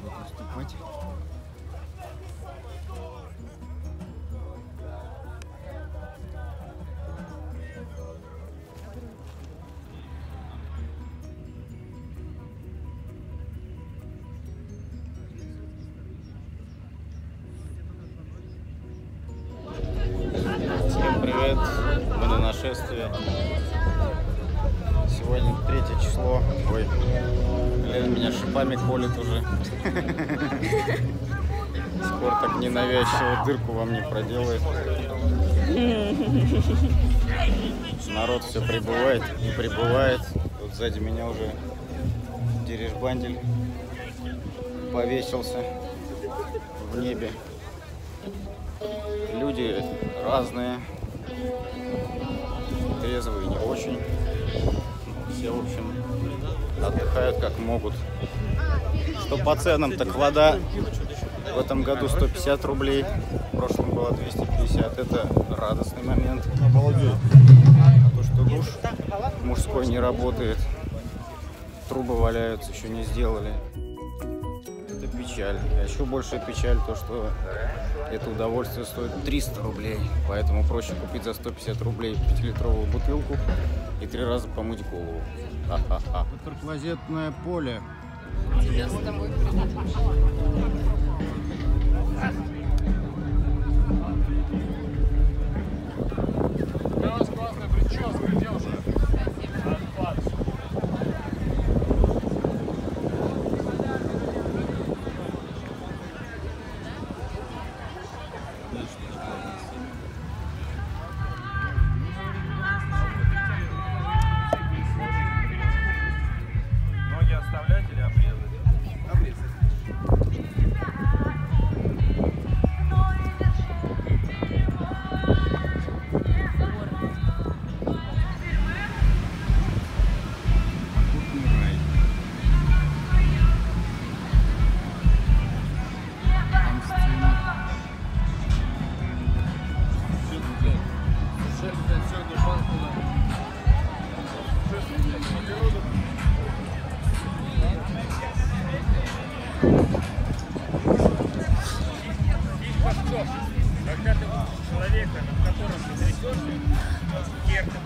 выступать. Всем привет! Мы на нашествие. Сегодня третье число. Ой, Лен меня шипами колет уже. Скоро так ненавязчиво дырку во мне проделает. Народ все прибывает и прибывает. Тут сзади меня уже дирижбандель повесился в небе. Люди разные, трезвые, не очень. Все, в общем, отдыхают как могут. Что по ценам, так вода в этом году 150 рублей, в прошлом было 250. Это радостный момент. А то, что душ мужской не работает, трубы валяются, еще не сделали. Печаль. А еще большая печаль то, что это удовольствие стоит 300 рублей. Поэтому проще купить за 150 рублей 5-литровую бутылку и три раза помыть голову. Ха-ха-ха. Поле. Ноги оставлять или обрезать? Обрезать. esquerda.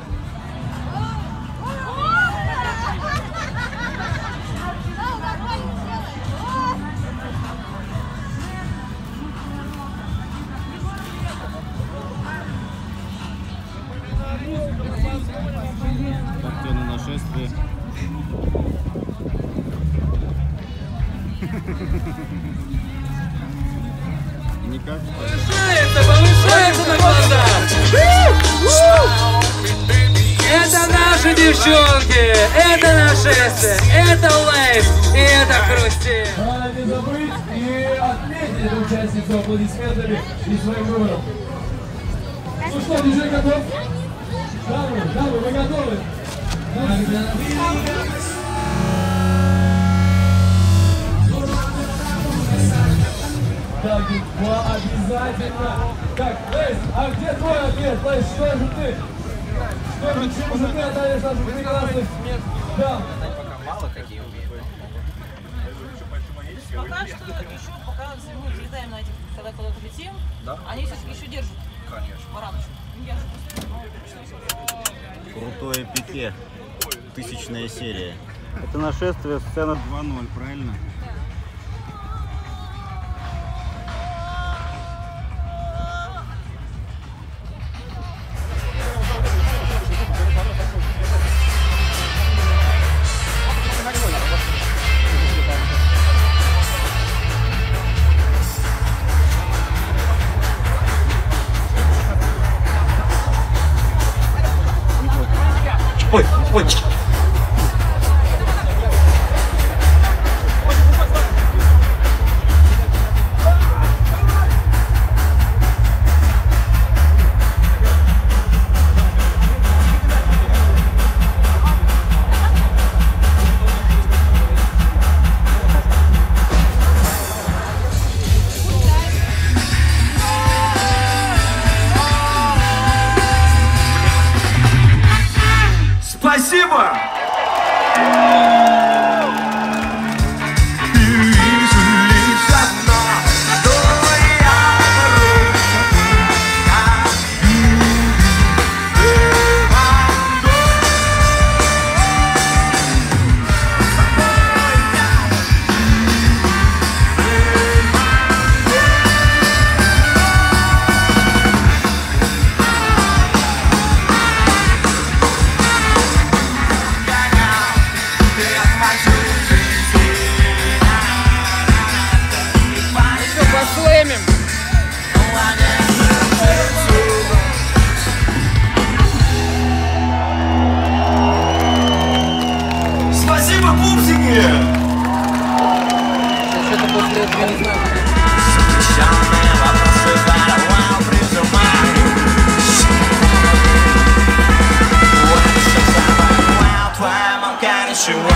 Девчонки, это нашествие, это live и это хрустик. Надо не забыть и отметить эту участницу аплодисментами и своим выбором. Ну что, диджей готов? Дамы, дамы, вы готовы? Так, два обязательно. Так, Lay's, а где твой ответ? Лейс, что же ты? Наших прекрасных? Да. Пока что еще, пока мы взлетаем на этих, когда куда-то летим, они все еще держат. Конечно. Бараночку. Крутое пике. Тысячная серия. Это нашествие сцена 2.0, правильно? Спасибо! you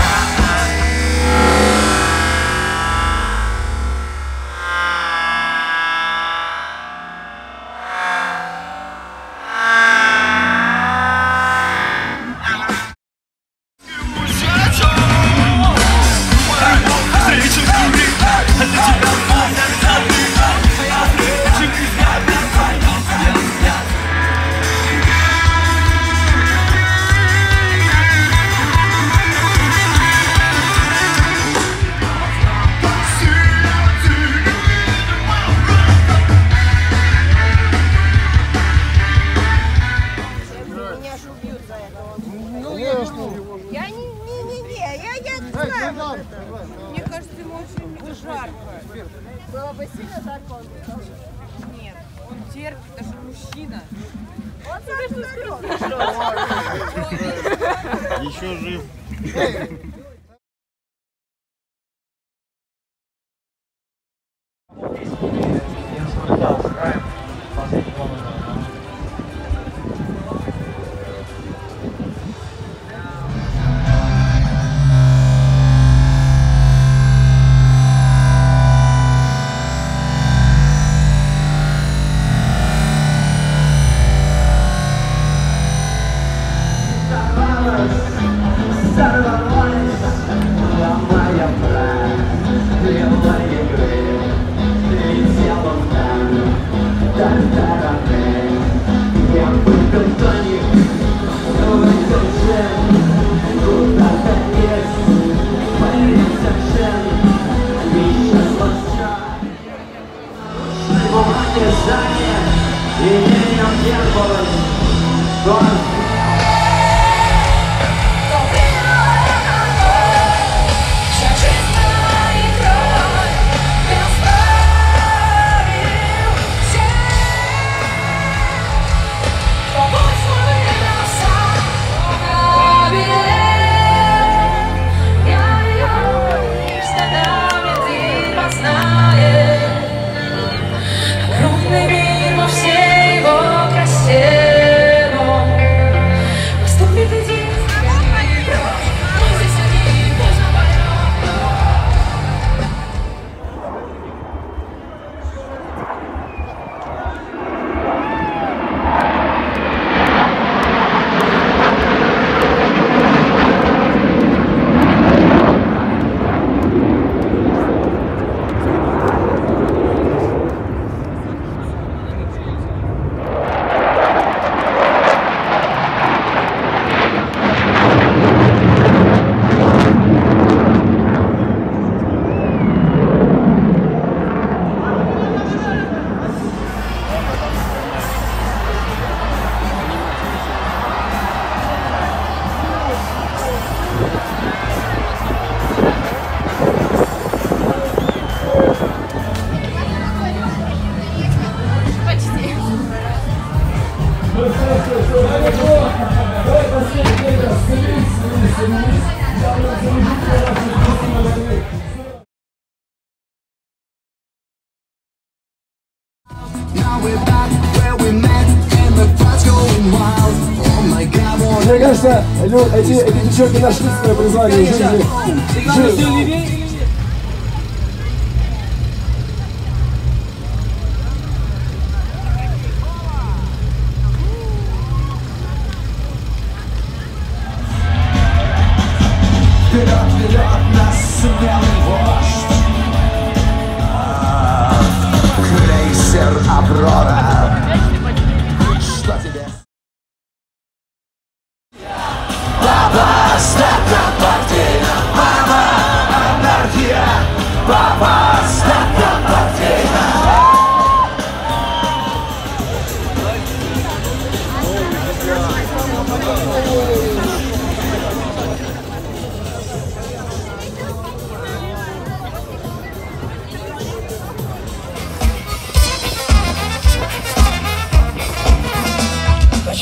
эти, эти девчонки нашли свое призвание в жизни.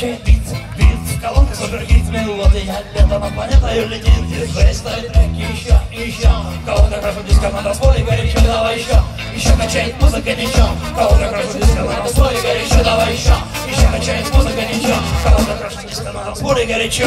Жизнь. начать биться, биться Колонка зажигит мелодия Лето над планетой летит Диджей ставит треки еще, еще Кого-то диско на танцполе горячо Давай еще, еще качает музыка ничего. Кого-то крашит диско на танцполе горячо Давай еще, еще качает музыка ничего. Кого-то крашит диско на танцполе горячо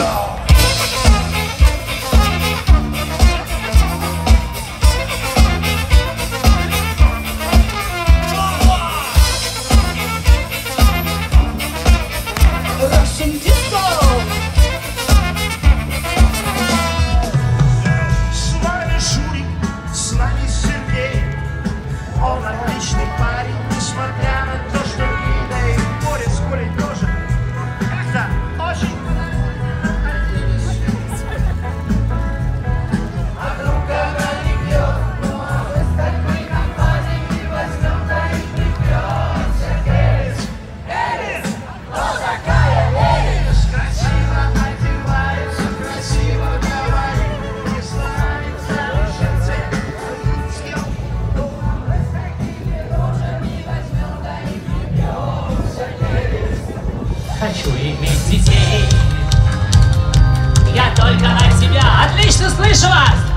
Хочу иметь детей Я только от тебя Отлично слышу вас!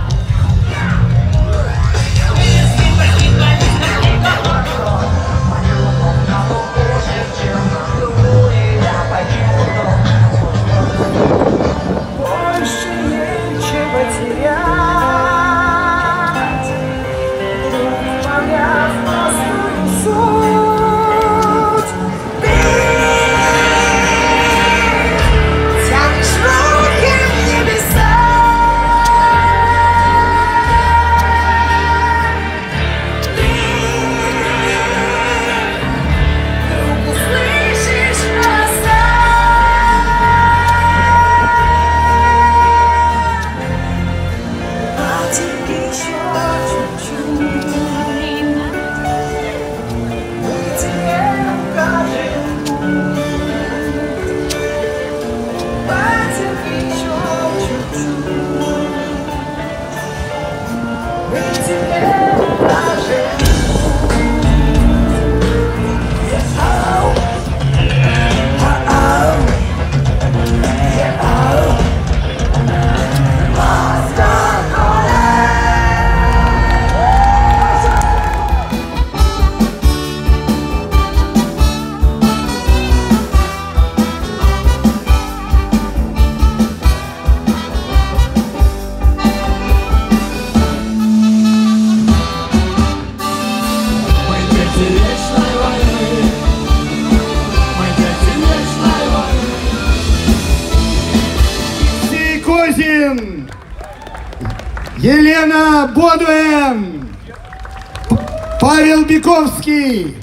Павел Биковский.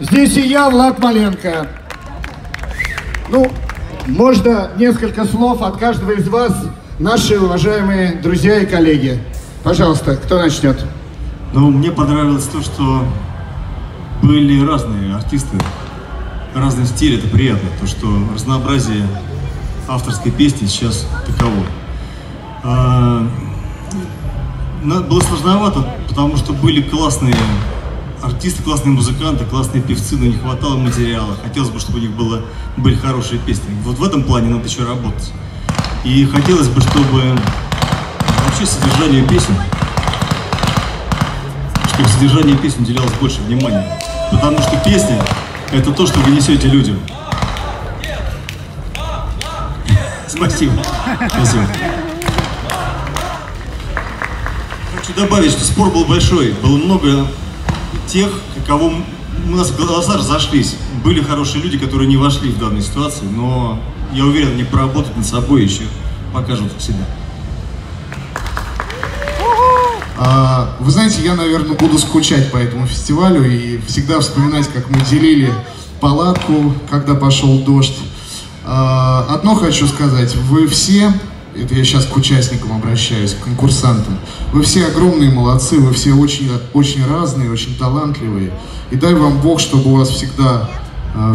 Здесь и я, Влад Маленко. Ну, можно несколько слов от каждого из вас, наши уважаемые друзья и коллеги. Пожалуйста, кто начнет? Ну, мне понравилось то, что были разные артисты, разный стиль, это приятно. То, что разнообразие авторской песни сейчас таково. Было сложновато, потому что были классные артисты, классные музыканты, классные певцы, но не хватало материала. Хотелось бы, чтобы у них было, были хорошие песни. Вот в этом плане надо еще работать. И хотелось бы, чтобы вообще содержание песен чтобы содержание песни уделялось больше внимания. Потому что песня – это то, что вы несете людям. Спасибо. Спасибо. Хочу добавить, что спор был большой. Было много тех, кого у нас глаза разошлись. Были хорошие люди, которые не вошли в данную ситуацию, но я уверен, они проработают над собой еще, покажут себя. А, Вы знаете, я, наверное, буду скучать по этому фестивалю и всегда вспоминать, как мы делили палатку, когда пошел дождь. А, Одно хочу сказать, вы все, это я сейчас к участникам обращаюсь, к конкурсантам, вы все огромные молодцы, вы все очень, очень разные, очень талантливые. И дай вам Бог, чтобы у вас всегда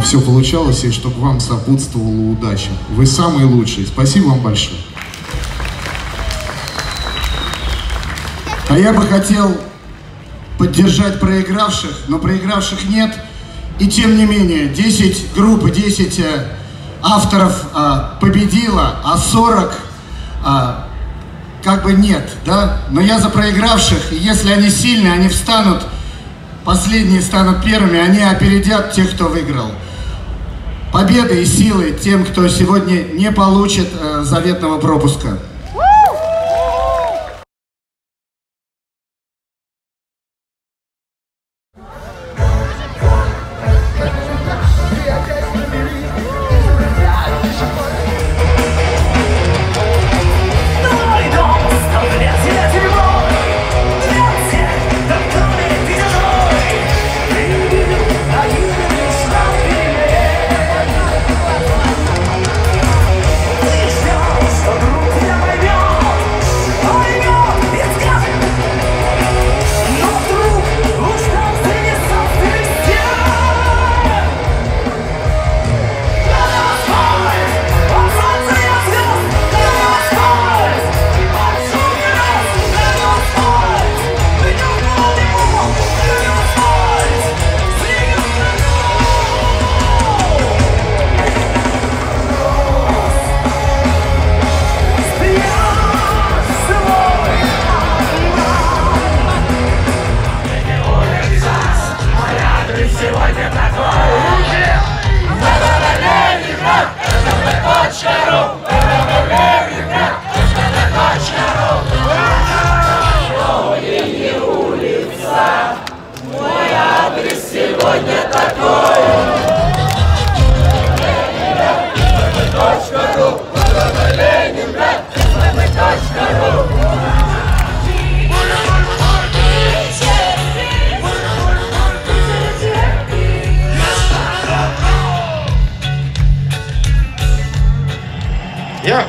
все получалось и чтобы вам сопутствовала удача. Вы самые лучшие. Спасибо вам большое. А я бы хотел поддержать проигравших, но проигравших нет. И тем не менее, 10 групп, и 10 э, авторов а, победило, а 40 а, как бы нет, да? Но я за проигравших, и если они сильные, они встанут, последние станут первыми, они опередят тех, кто выиграл. Победы и силы тем, кто сегодня не получит э, заветного пропуска.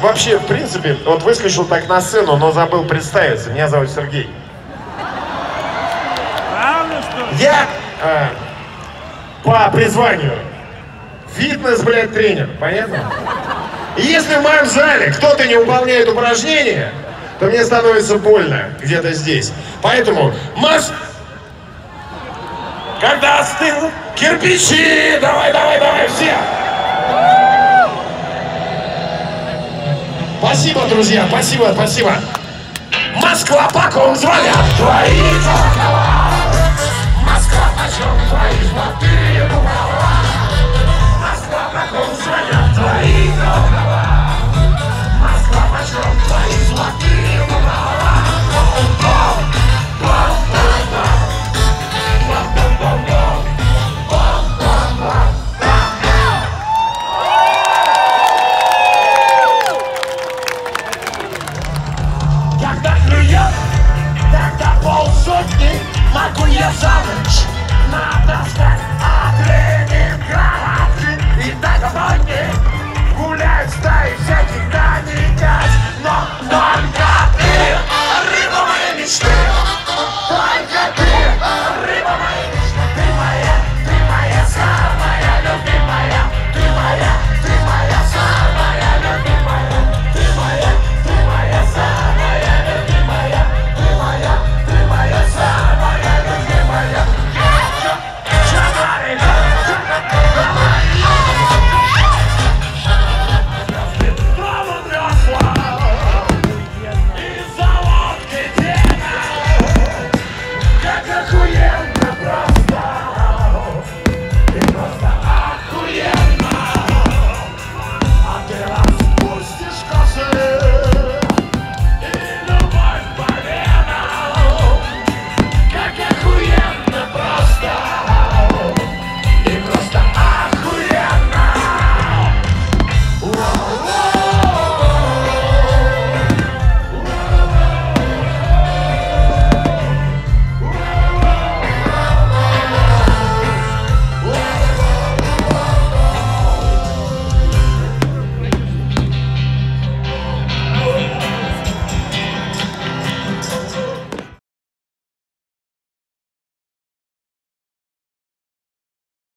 Вообще, в принципе, вот выскочил так на сцену, но забыл представиться. Меня зовут Сергей. Я э, по призванию фитнес, блядь, тренер, понятно? И если в моем зале кто-то не выполняет упражнения, то мне становится больно где-то здесь. Поэтому масс... Когда остыл кирпичи, давай, давай, давай, все! Спасибо, друзья, спасибо, спасибо. Москва, по ком звонят твои колокола? Москва, почем твои золотые буквы?